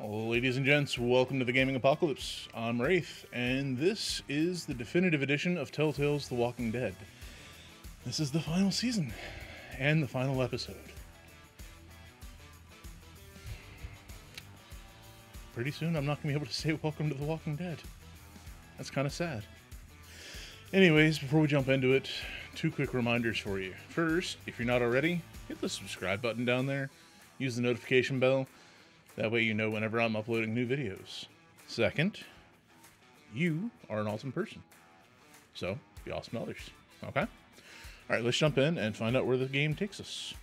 Ladies and gents, welcome to the Gaming Apokolips. I'm Wraith, and this is the definitive edition of Telltale's The Walking Dead. This is the final season and the final episode. Pretty soon, I'm not going to be able to say welcome to The Walking Dead. That's kind of sad. Anyways, before we jump into it, two quick reminders for you. First, if you're not already, hit the subscribe button down there, use the notification bell that way you know whenever I'm uploading new videos. Second, you are an awesome person. So, be awesome others. Okay? Alright, let's jump in and find out where the game takes us.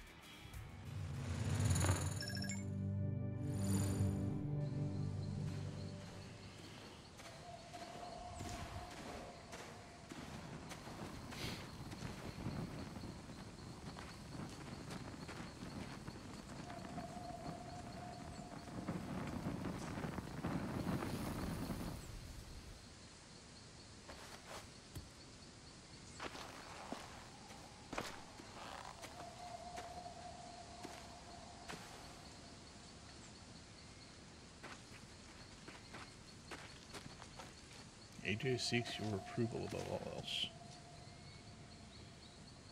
AJ seeks your approval above all else.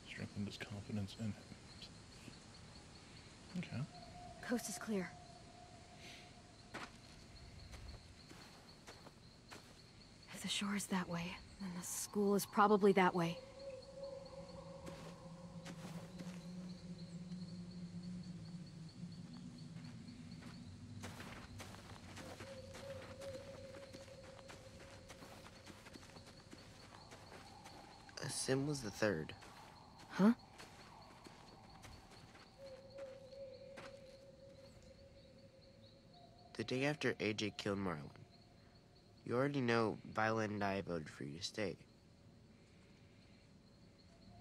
Strengthened his confidence in him. Okay. Coast is clear. If the shore is that way, then the school is probably that way. Sim was the third. Huh? The day after AJ killed Marlon. You already know Violet and I voted for you to stay.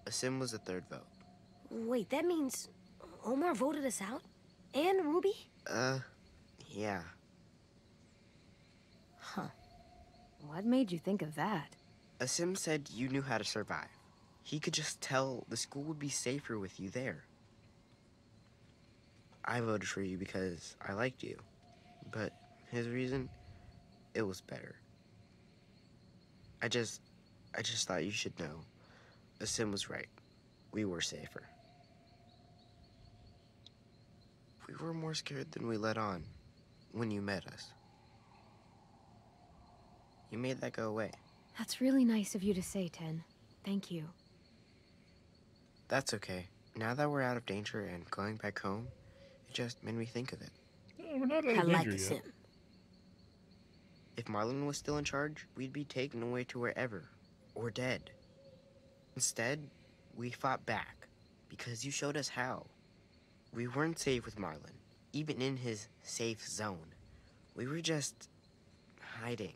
Aasim was the third vote. Wait, that means Omar voted us out? And Ruby? Uh, yeah. Huh. What made you think of that? Aasim said you knew how to survive. He could just tell the school would be safer with you there. I voted for you because I liked you. But his reason, it was better. I just, I just thought you should know. Aasim was right. We were safer. We were more scared than we let on when you met us. You made that go away. That's really nice of you to say, Ten. Thank you. That's okay. Now that we're out of danger and going back home, it just made me think of it. Yeah, we're not out I of like danger the yet. sim. If Marlon was still in charge, we'd be taken away to wherever, or dead. Instead, we fought back, because you showed us how. We weren't safe with Marlon, even in his safe zone. We were just hiding.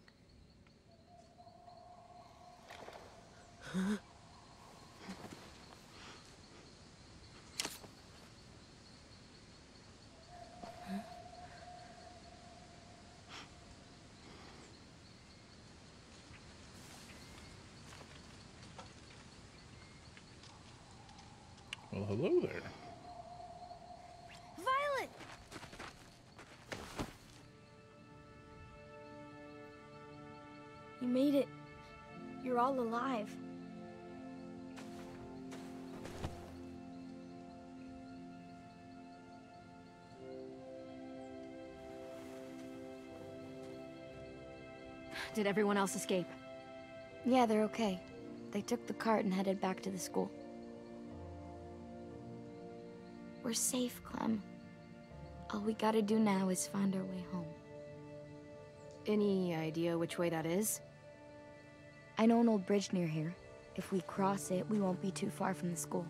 Well, hello there. Violet! You made it. You're all alive. Did everyone else escape? Yeah, they're okay. They took the cart and headed back to the school. We're safe, Clem. All we gotta do now is find our way home. Any idea which way that is? I know an old bridge near here. If we cross it, we won't be too far from the school.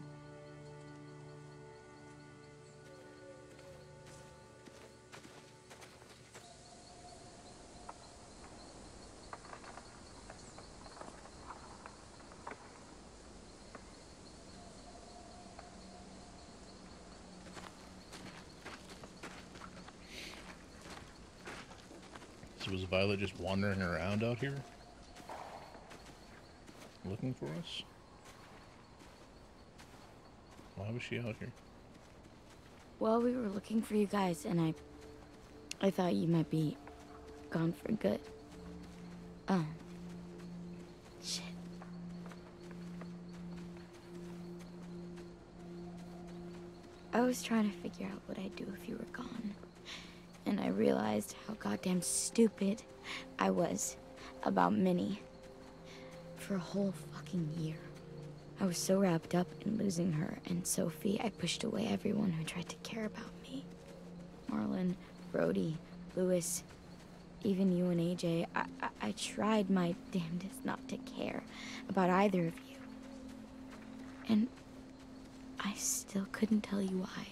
Violet just wandering around out here? Looking for us? Why was she out here? Well, we were looking for you guys, and I... I thought you might be gone for good. Oh. Shit. I was trying to figure out what I'd do if you were gone. And I realized how goddamn stupid I was about Minnie. For a whole fucking year. I was so wrapped up in losing her and Sophie, I pushed away everyone who tried to care about me. Marlon, Brody, Louis, even you and AJ. I, I, I tried my damnedest not to care about either of you. And I still couldn't tell you why.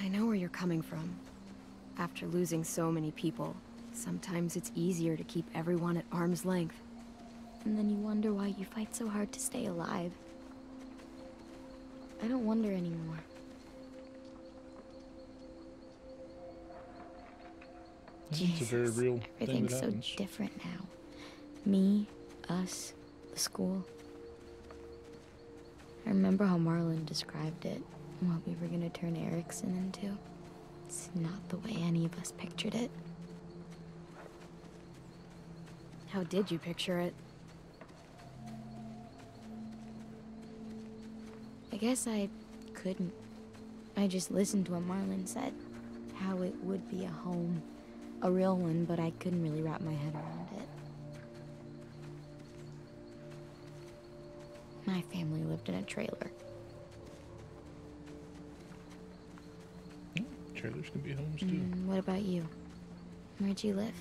I know where you're coming from. After losing so many people, sometimes it's easier to keep everyone at arm's length. And then you wonder why you fight so hard to stay alive. I don't wonder anymore. It's a very Jesus, real thing Everything's that so happens. different now. Me, us, the school. I remember how Marlon described it, what we were gonna turn Ericson into. It's not the way any of us pictured it. How did you picture it? I guess I couldn't. I just listened to what Marlon said. How it would be a home. A real one, but I couldn't really wrap my head around it. My family lived in a trailer. Trailers can be homes too. Mm, what about you? Where'd you live?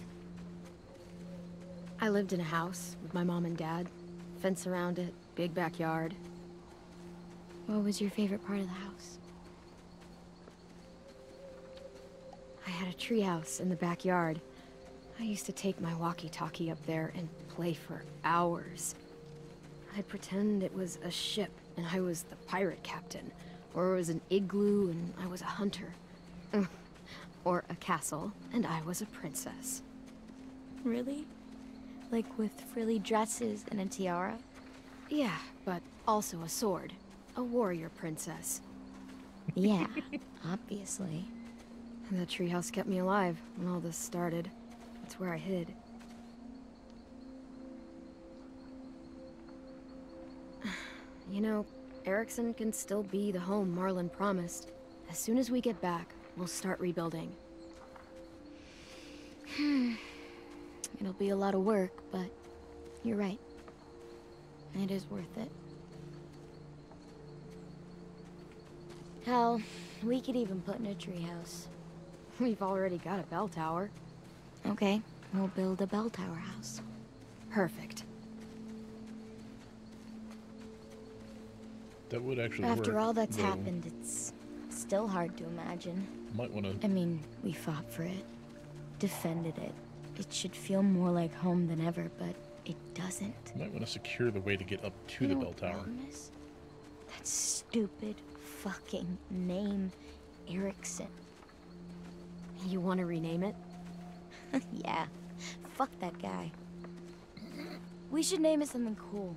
I lived in a house with my mom and dad. Fence around it, big backyard. What was your favorite part of the house? I had a treehouse in the backyard. I used to take my walkie-talkie up there and play for hours. I'd pretend it was a ship and I was the pirate captain, or it was an igloo and I was a hunter, Mm. or a castle and I was a princess. Really? Like with frilly dresses and a tiara? Yeah, but also a sword, a warrior princess. Yeah, obviously. And that treehouse kept me alive when all this started. That's where I hid. You know, Ericson can still be the home Marlon promised. As soon as we get back, we'll start rebuilding. It'll be a lot of work, but you're right. It is worth it. Hell, we could even put in a treehouse. We've already got a bell tower. Okay, we'll build a bell tower house. Perfect. That would actually After work, all that's though. happened, it's still hard to imagine. Might want to. I mean, we fought for it, defended it. It should feel more like home than ever, but it doesn't. Might want to secure the way to get up to You the bell tower. problem is? That stupid fucking name, Ericson. You want to rename it? yeah, fuck that guy. We should name it something cool.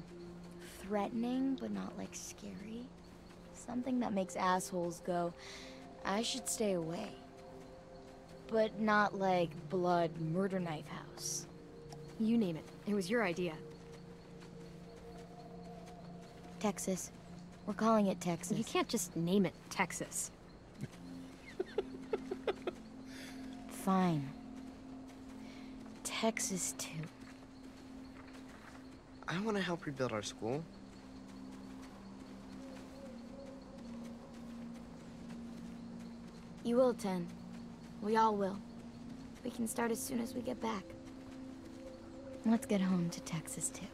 Threatening, but not like scary. Something that makes assholes go, I should stay away. But not like Blood Murder Knife House. You name it. It was your idea. Texas. We're calling it Texas. You can't just name it Texas. Fine. Texas, too. I want to help rebuild our school. You will, Ten. We all will. We can start as soon as we get back. Let's get home to Texas, too.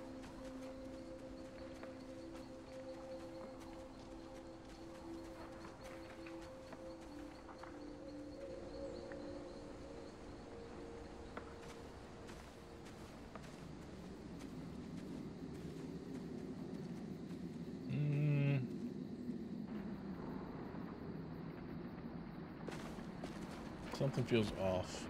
Something feels off.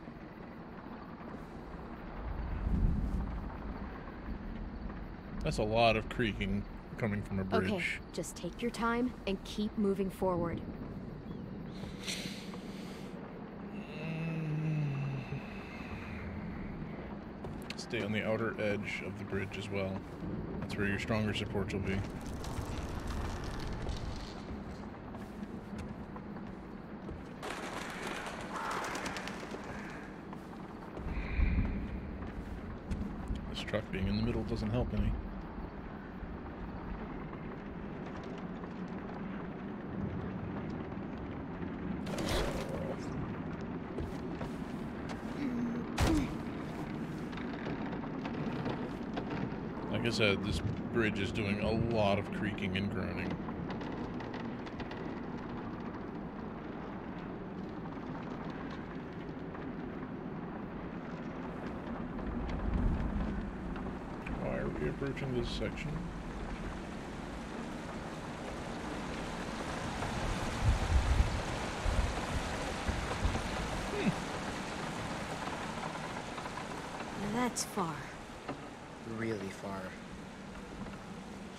That's a lot of creaking coming from a bridge. Okay, just take your time and keep moving forward. Stay on the outer edge of the bridge as well. That's where your stronger supports will be. Doesn't help any. Like I said, this bridge is doing a lot of creaking and groaning. Why are we approaching this section? Hmm. That's far. Really far.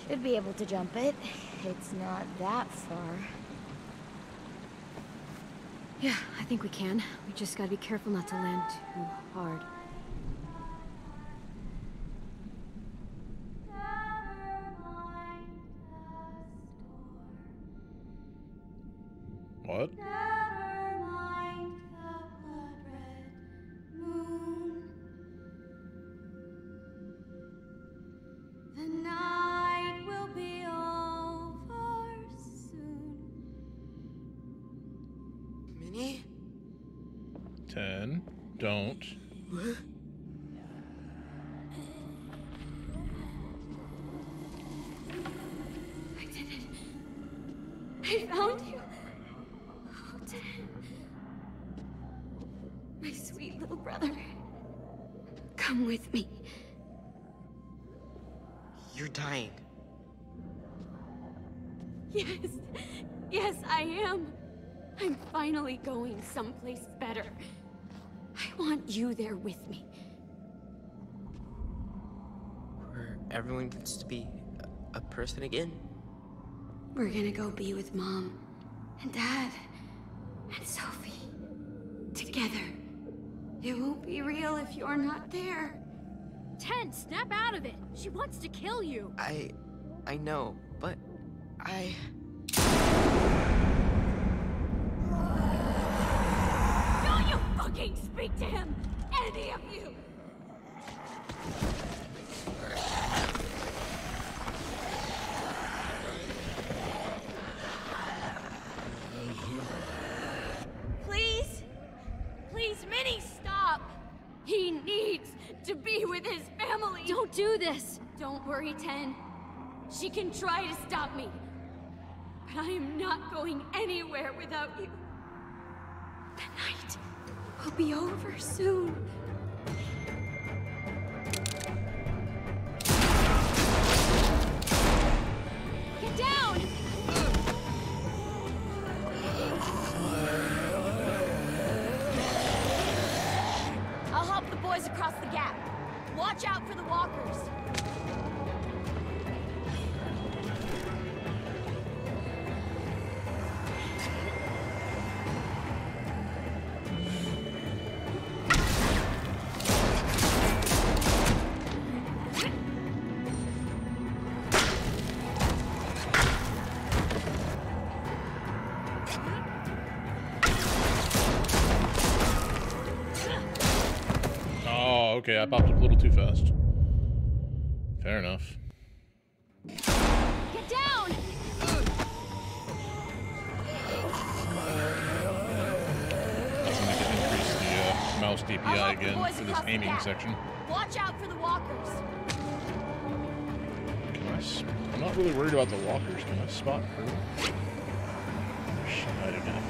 Should be able to jump it. It's not that far. Yeah, I think we can. We just gotta be careful not to land too hard. Ten. Don't. You there with me. Where everyone gets to be a, a person again. We're gonna go be with Mom and Dad and Sophie. Together. It won't be real if you're not there. Ten, snap out of it! She wants to kill you! I. I know, but. I. Don't you fucking speak to him! Any of you! Please? Please, Minnie, stop! He needs to be with his family! Don't do this! Don't worry, Ten. She can try to stop me. But I am not going anywhere without you. The night will be over soon. I popped up a little too fast. Fair enough. Get down! Nothing to increase the uh, mouse DPI again for this aiming section. Watch out for the walkers. Can I I'm not really worried about the walkers. Can I spot her? Where's she hiding at?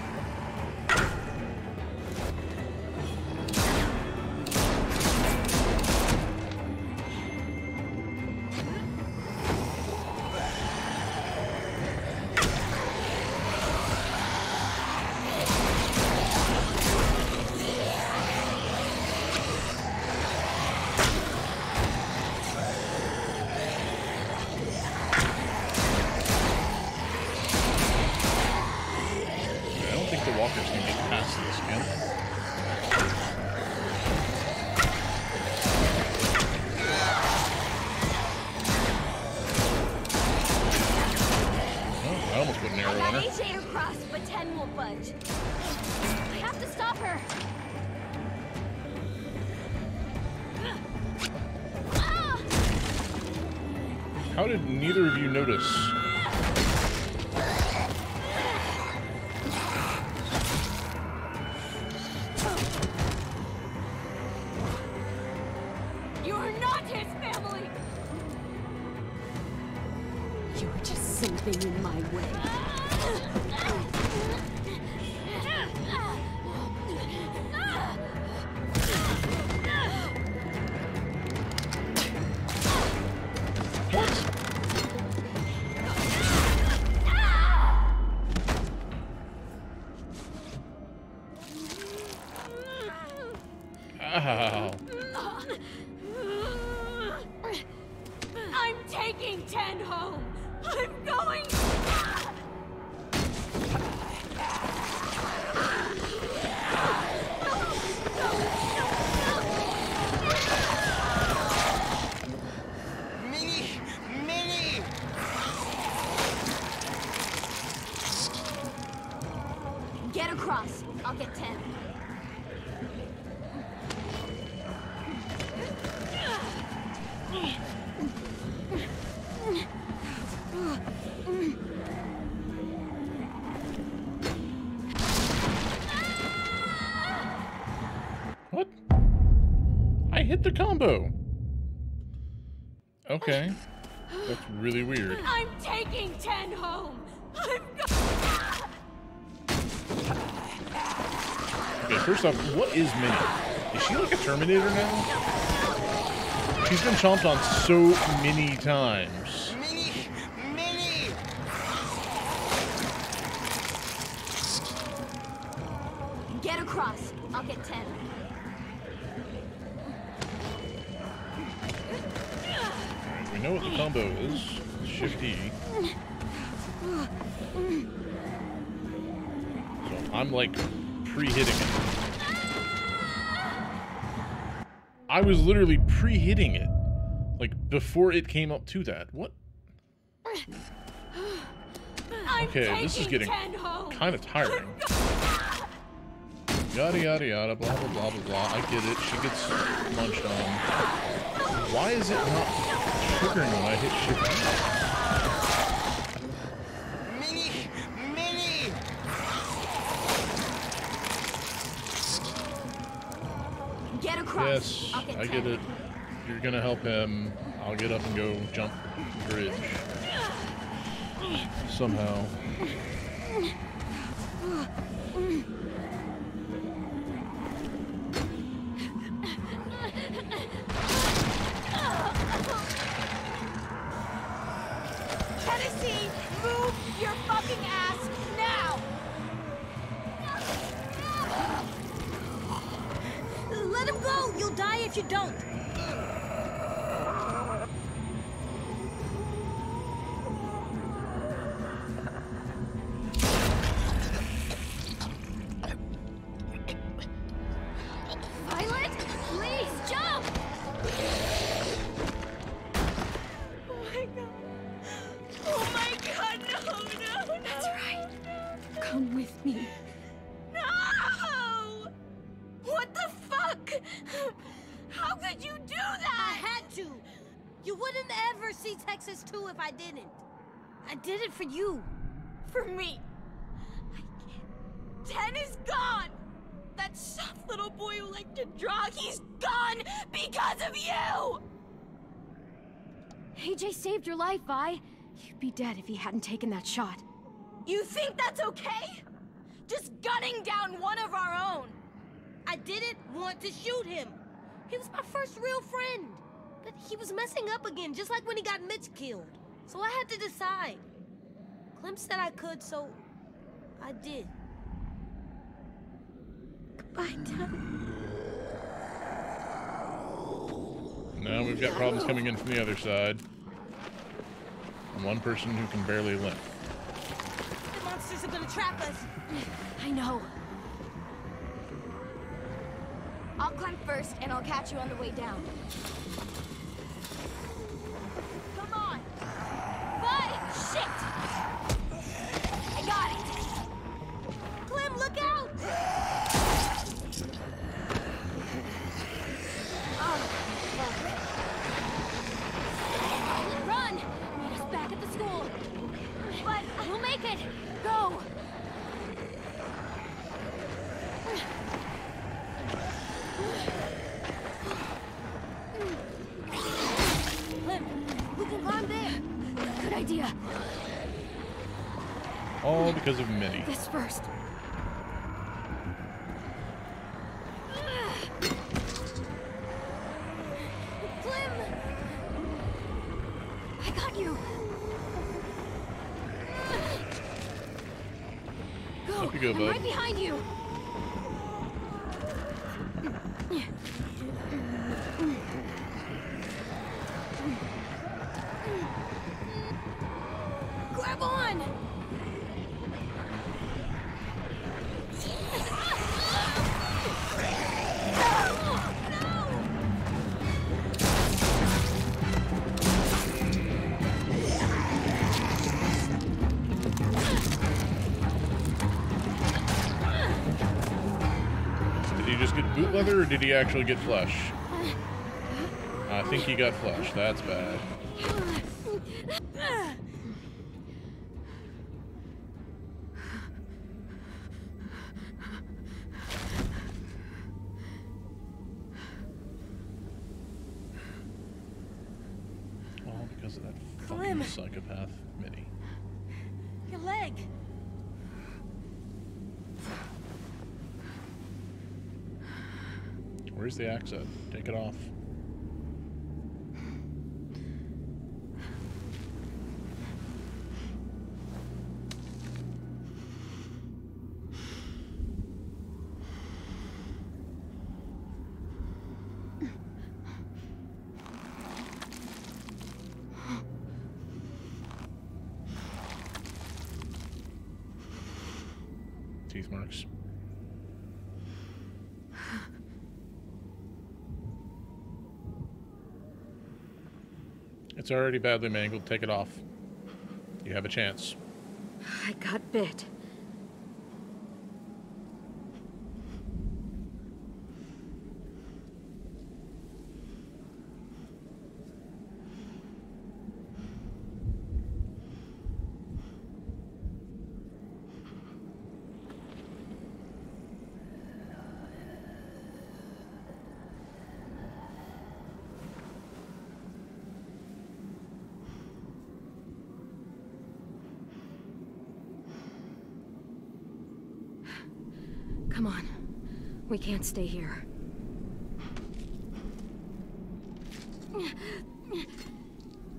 You're just something in my way. Ow. I'm Combo. Okay. That's really weird. I'm taking Ten home! Okay, first off, what is Minnie? Is she like a Terminator now? She's been chomped on so many times. Combo is. Shift E. So I'm like pre-hitting it. I was literally pre-hitting it. Like before it came up to that. What? Okay, this is getting kind of tiring. Yada yada yada, blah blah blah blah blah. I get it. She gets munched on. Why is it not triggering when I hit shift? Minnie! Minnie! Get across. Yes, I'll get I get it. You're gonna help him. I'll get up and go jump bridge. Somehow. You don't! Did it for you. For me. I can't. Ten is gone! That soft little boy who liked to draw, he's gone because of you! AJ saved your life, Vi. You'd be dead if he hadn't taken that shot. You think that's okay? Just gunning down one of our own. I didn't want to shoot him. He was my first real friend. But he was messing up again, just like when he got Mitch killed. So I had to decide. Clem said I could, so I did. Goodbye, Dad. Now we've got problems coming in from the other side. And one person who can barely limp. The monsters are gonna trap us. I know. I'll climb first, and I'll catch you on the way down. Come on! But shit! I got it! Clem, look out! Oh, fuck. Run! All because of Minnie. This first. Clem! I got you! Go! You go, I'm right behind you! Did he actually get flesh? I think he got flesh. That's bad. All because of that fucking Clem. psychopath, Minnie. Your leg. Where's the axe at? Take it off. Marks. It's already badly mangled. Take it off. You have a chance. I got bit. Come on. We can't stay here.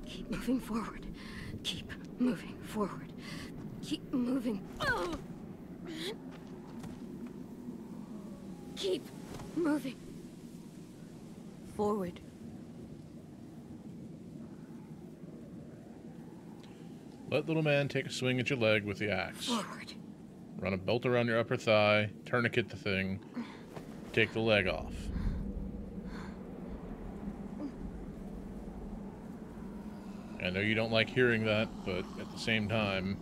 Keep moving forward. Keep moving forward. Keep moving. Oh! Keep moving forward. Let little man take a swing at your leg with the axe. Forward. Run a belt around your upper thigh, tourniquet the thing, take the leg off. I know you don't like hearing that, but at the same time,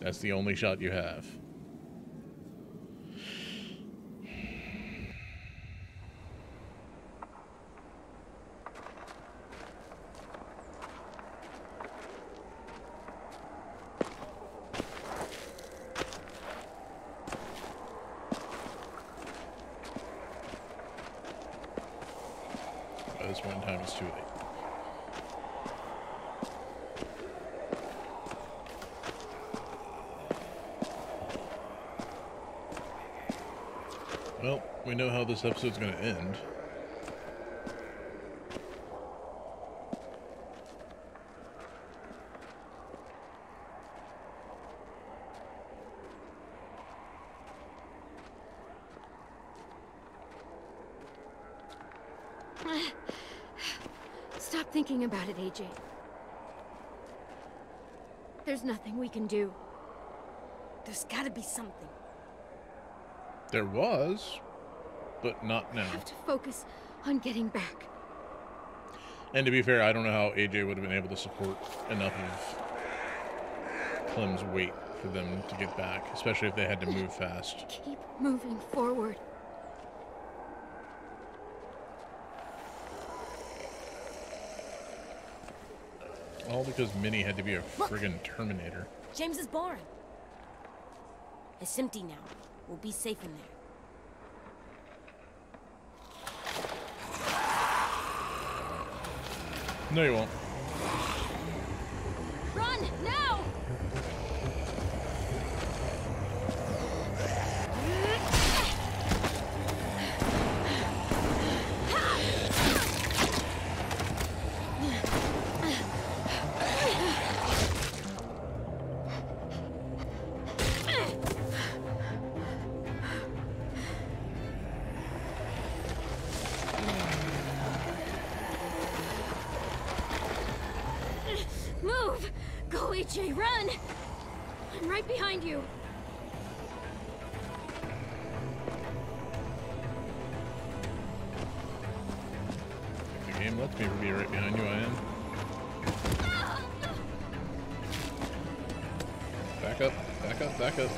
that's the only shot you have. By this one time, it's too late. Well, we know how this episode's going to end. Stop thinking about it, AJ. There's nothing we can do. There's gotta be something. There was, but not now. have to focus on getting back. And to be fair, I don't know how AJ would have been able to support enough of Clem's weight for them to get back, especially if they had to move fast. Keep moving forward. All because Minnie had to be a friggin' Terminator. James's barn. It's empty now. We'll be safe in there. No, you won't. AJ, run! I'm right behind you. Game lets me be right behind you, I am. Back up, back up, back up.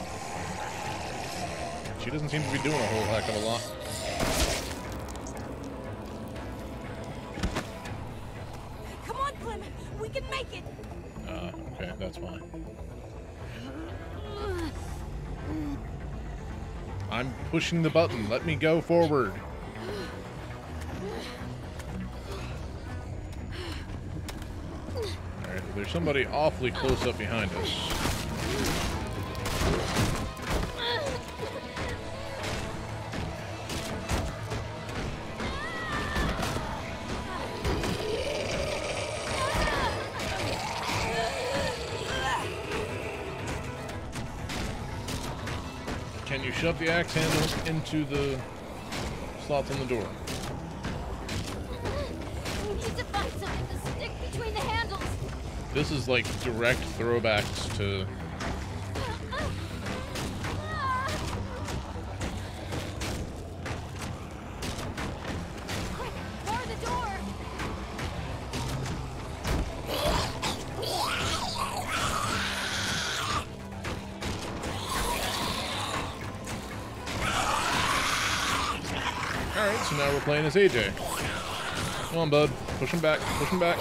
She doesn't seem to be doing a whole heck of a lot. Pushing the button. Let me go forward. Alright, there's somebody awfully close up behind us. The axe handles into the slots on the door? We need to find something to stick between the handles. This is like direct throwbacks to playing as AJ. Come on, bud. Push him back. Push him back.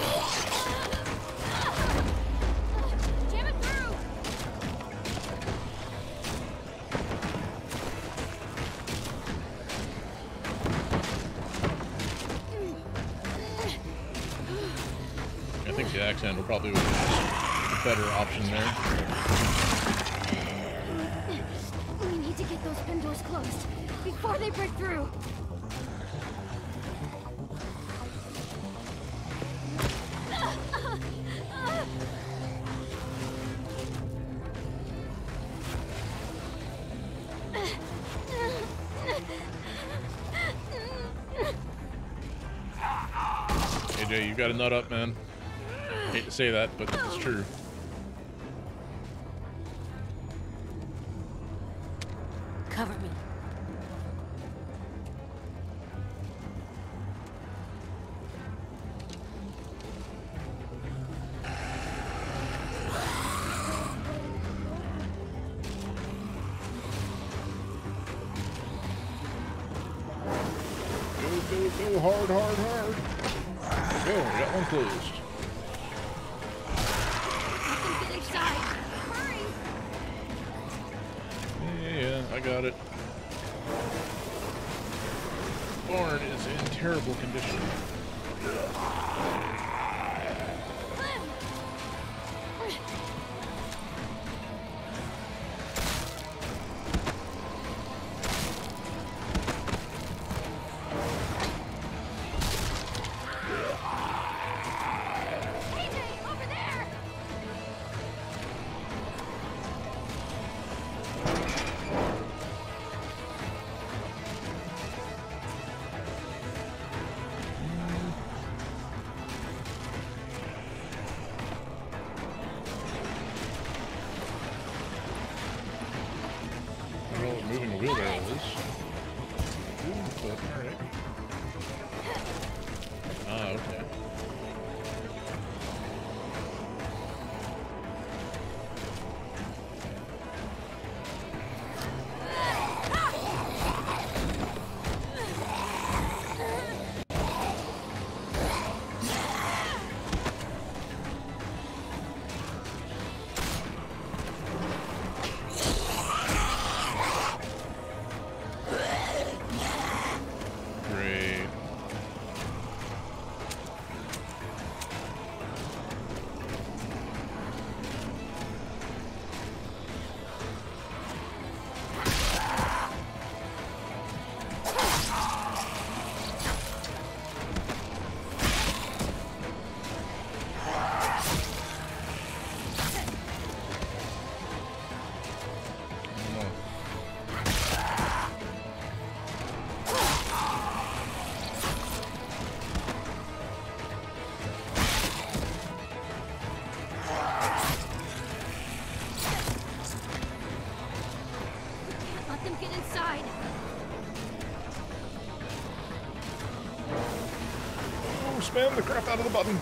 I think the axe handle probably be a better option there. We need to get those pin doors closed before they break through. Got a nut up, man. Hate to say that, but it's true. Cover me. Go, go, go, hard, hard, hard. Closed. I don't know what moving a wheelbarrow is. Ooh, but alright. Ah, okay. Spam the crap out of the button.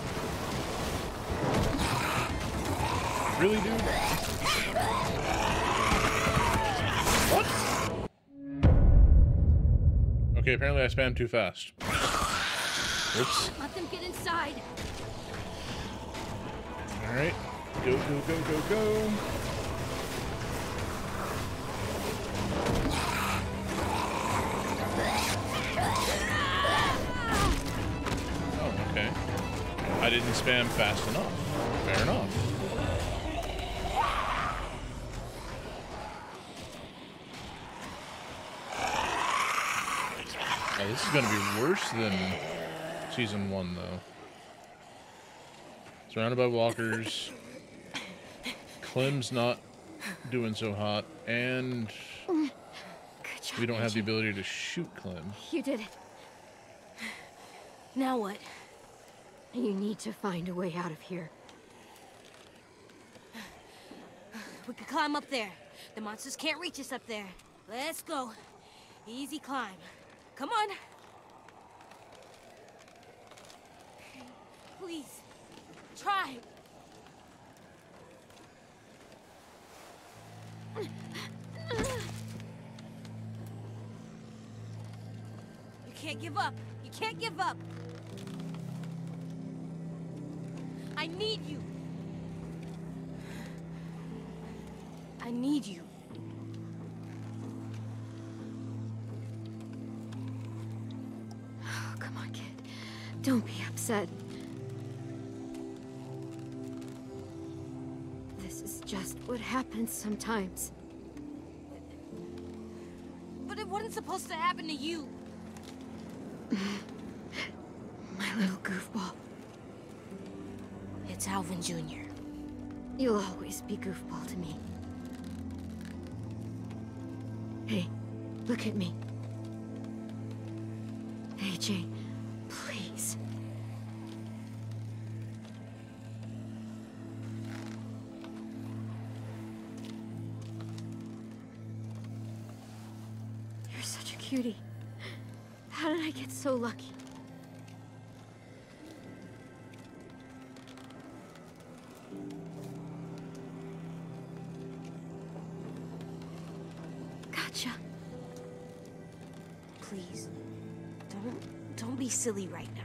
Really, dude? What? Okay, apparently I spammed too fast. Oops. Let them get inside. Alright. Go, go, go, go, go. Didn't spam fast enough. Fair enough. Oh, this is gonna be worse than season one, though. Surrounded by walkers. Clem's not doing so hot, and job. we don't have the ability to shoot Clem. You did it. Now what? You need to find a way out of here. We can climb up there. The monsters can't reach us up there. Let's go. Easy climb. Come on. Please. Try. You can't give up. You can't give up. Need you. I need you. Oh, come on, kid. Don't be upset. This is just what happens sometimes. But it wasn't supposed to happen to you. My little goofball. Jr. You'll always be goofball to me. Hey, look at me. Gotcha. Please. Don't don't be silly right now.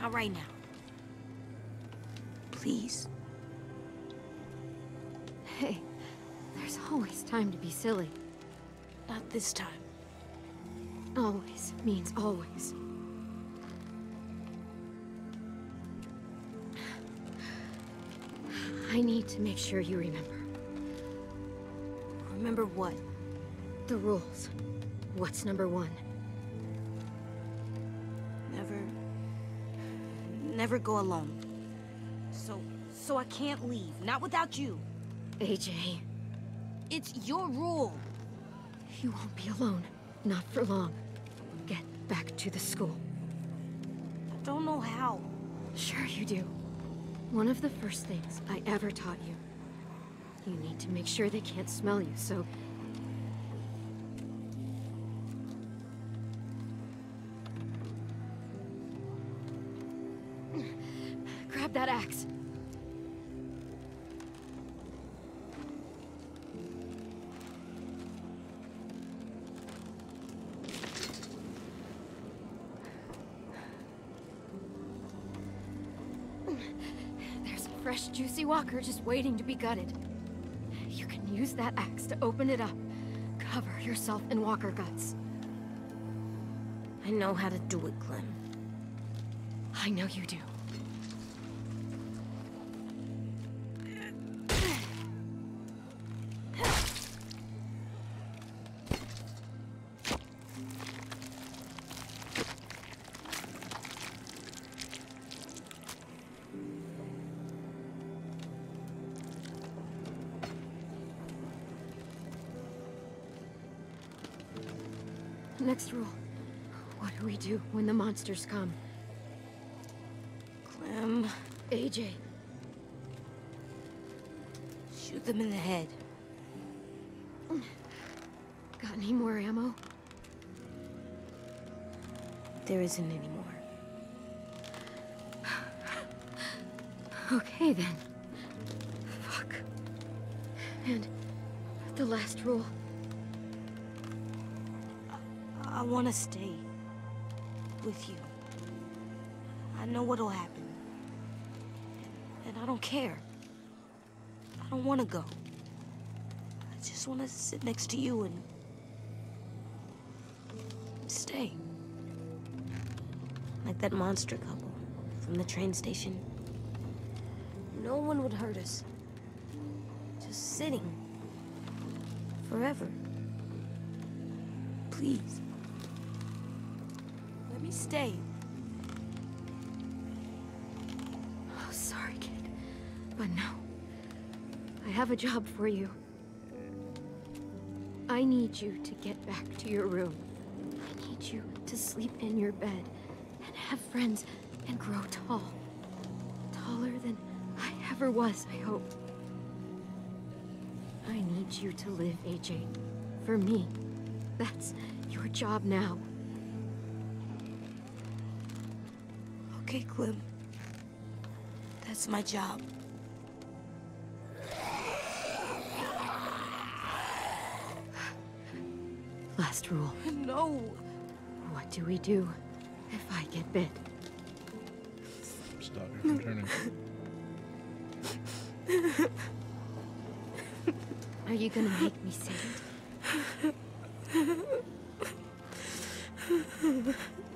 Not right now. Please. Hey, there's always time to be silly. Not this time. Always means always. I need to make sure you remember. Remember what? The rules. What's number one? Never never go alone. So so I can't leave. Not without you. AJ, It's your rule. you won't be alone. Not for long. Get back to the school. I don't know how. Sure you do. One of the first things I ever taught you. You need to make sure they can't smell you, so... Grab that axe. There's a fresh, juicy walker just waiting to be gutted. You can use that axe to open it up. Cover yourself in walker guts. I know how to do it, Clem. I know you do. Monsters come? Clem, AJ, shoot them in the head. got any more ammo? there isn't any more. Okay then. Fuck. And the last rule. I want to stay with you. I know what'll happen. And I don't care. I don't want to go. I just want to sit next to you and stay. Like that monster couple from the train station. No one would hurt us. Just sitting. Forever. Please. Me stay. Oh, sorry, kid. But no. I have a job for you. I need you to get back to your room. I need you to sleep in your bed and have friends and grow tall. Taller than I ever was, I hope. I need you to live, AJ. For me. That's your job now. Okay, Clem. That's my job. Last rule. No. What do we do if I get bit? Stop you from turning. Are you gonna make me say it?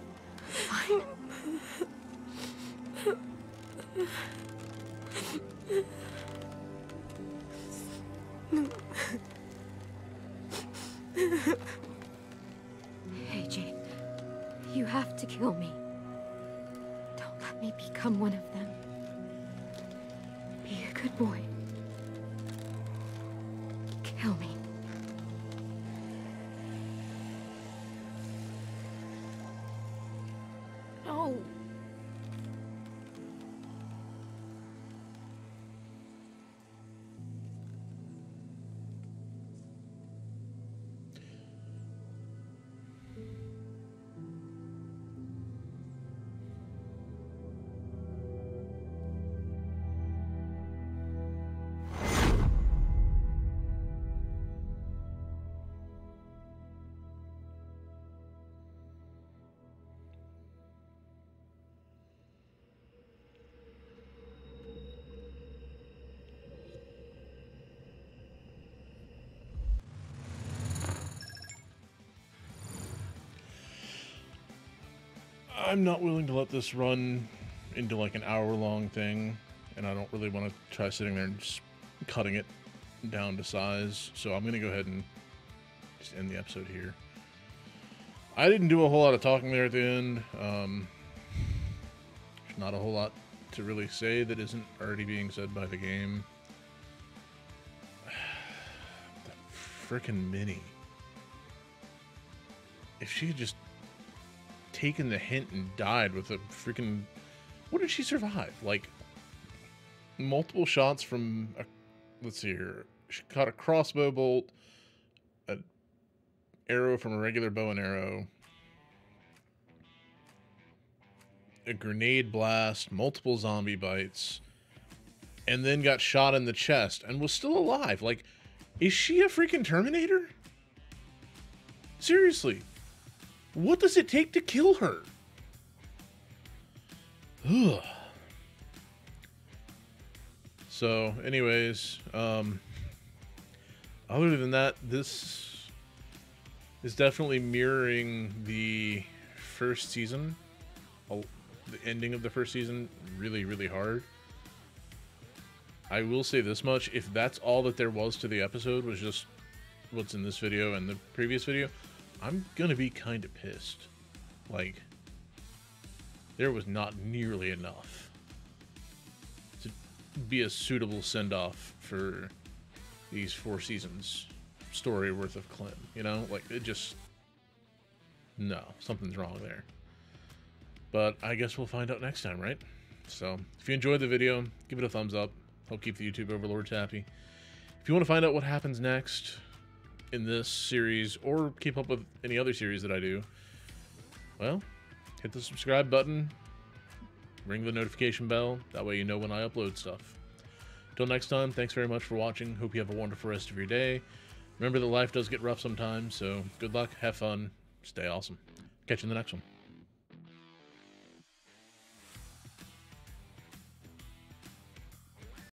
I'm not willing to let this run into like an hour long thing, and I don't really want to try sitting there and just cutting it down to size. So I'm gonna go ahead and just end the episode here. I didn't do a whole lot of talking there at the end. Um, there's not a whole lot to really say that isn't already being said by the game. the freaking Minnie. If she had just taken the hint and died with a freaking. What did she survive? Like multiple shots from. A, let's see here. She caught a crossbow bolt, an arrow from a regular bow and arrow, a grenade blast, multiple zombie bites, and then got shot in the chest and was still alive. Like, is she a freaking Terminator? Seriously. What does it take to kill her? Ugh. So, anyways, um, other than that, this is definitely mirroring the first season, the ending of the first season, really, really hard. I will say this much: if that's all that there was to the episode, was just what's in this video and the previous video, I'm gonna be kind of pissed. Like, there was not nearly enough to be a suitable send off for these four seasons story worth of Clem. You know, like it just no, something's wrong there. But I guess we'll find out next time, right? So if you enjoyed the video, give it a thumbs up. Help keep the YouTube overlords happy. If you want to find out what happens next in this series or keep up with any other series that I do, well, hit the subscribe button, ring the notification bell. That way you know when I upload stuff. Till next time, thanks very much for watching. Hope you have a wonderful rest of your day. Remember that life does get rough sometimes, so good luck, have fun, stay awesome. Catch you in the next one.